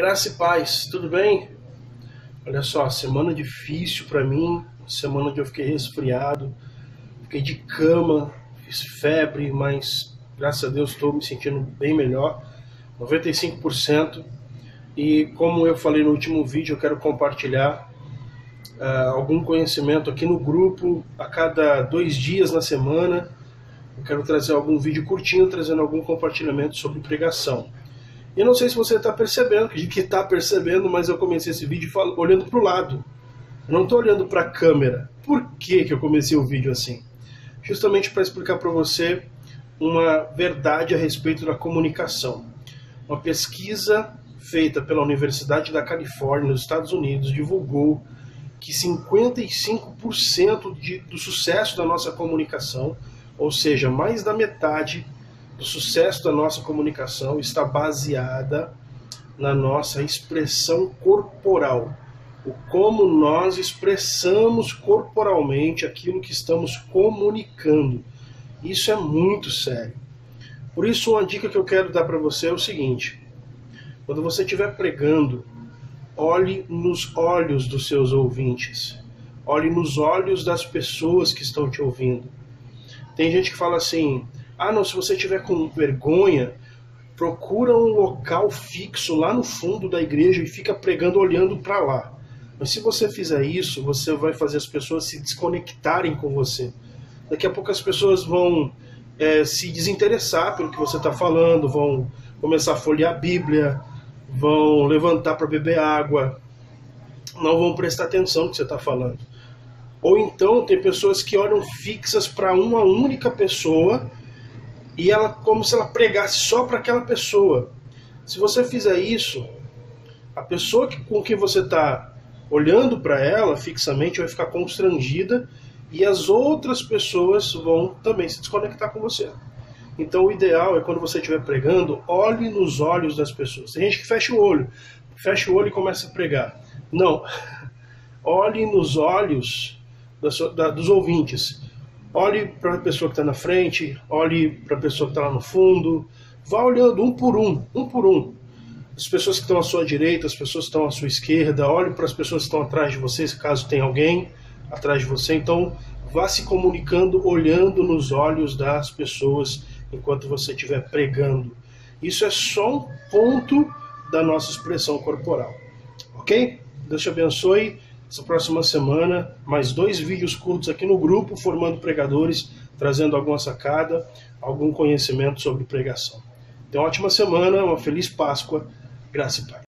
Graça e paz, tudo bem? Olha só, semana difícil para mim, semana que eu fiquei resfriado, fiquei de cama, fiz febre, mas graças a Deus estou me sentindo bem melhor, 95%. E como eu falei no último vídeo, eu quero compartilhar uh, algum conhecimento aqui no grupo a cada dois dias na semana. Eu quero trazer algum vídeo curtinho, trazendo algum compartilhamento sobre pregação. E não sei se você está percebendo, que está percebendo, mas eu comecei esse vídeo olhando para o lado. Eu não estou olhando para a câmera. Por que, que eu comecei o vídeo assim? Justamente para explicar para você uma verdade a respeito da comunicação. Uma pesquisa feita pela Universidade da Califórnia, nos Estados Unidos, divulgou que 55% de, do sucesso da nossa comunicação, ou seja, mais da metade do sucesso da nossa comunicação está baseada na nossa expressão corporal. O como nós expressamos corporalmente aquilo que estamos comunicando. Isso é muito sério. Por isso, uma dica que eu quero dar para você é o seguinte: quando você estiver pregando, olhe nos olhos dos seus ouvintes, olhe nos olhos das pessoas que estão te ouvindo. Tem gente que fala assim: ah, não, se você tiver com vergonha, procura um local fixo lá no fundo da igreja e fica pregando olhando para lá. Mas se você fizer isso, você vai fazer as pessoas se desconectarem com você. Daqui a pouco as pessoas vão é, se desinteressar pelo que você está falando, vão começar a folhear a Bíblia, vão levantar para beber água, não vão prestar atenção no que você está falando. Ou então tem pessoas que olham fixas para uma única pessoa e ela como se ela pregasse só para aquela pessoa. Se você fizer isso, a pessoa que, com quem você está olhando para ela fixamente vai ficar constrangida e as outras pessoas vão também se desconectar com você. Então o ideal é quando você estiver pregando, olhe nos olhos das pessoas. Tem gente que fecha o olho, fecha o olho e começa a pregar. Não, olhe nos olhos dos ouvintes. Olhe para a pessoa que está na frente, olhe para a pessoa que está lá no fundo. Vá olhando um por um, um por um. As pessoas que estão à sua direita, as pessoas que estão à sua esquerda, olhe para as pessoas que estão atrás de você, caso tenha alguém atrás de você. Então, vá se comunicando, olhando nos olhos das pessoas enquanto você estiver pregando. Isso é só um ponto da nossa expressão corporal. Ok? Deus te abençoe. Essa próxima semana, mais dois vídeos curtos aqui no grupo, formando pregadores, trazendo alguma sacada, algum conhecimento sobre pregação. Então, ótima semana, uma feliz Páscoa, graça e paz.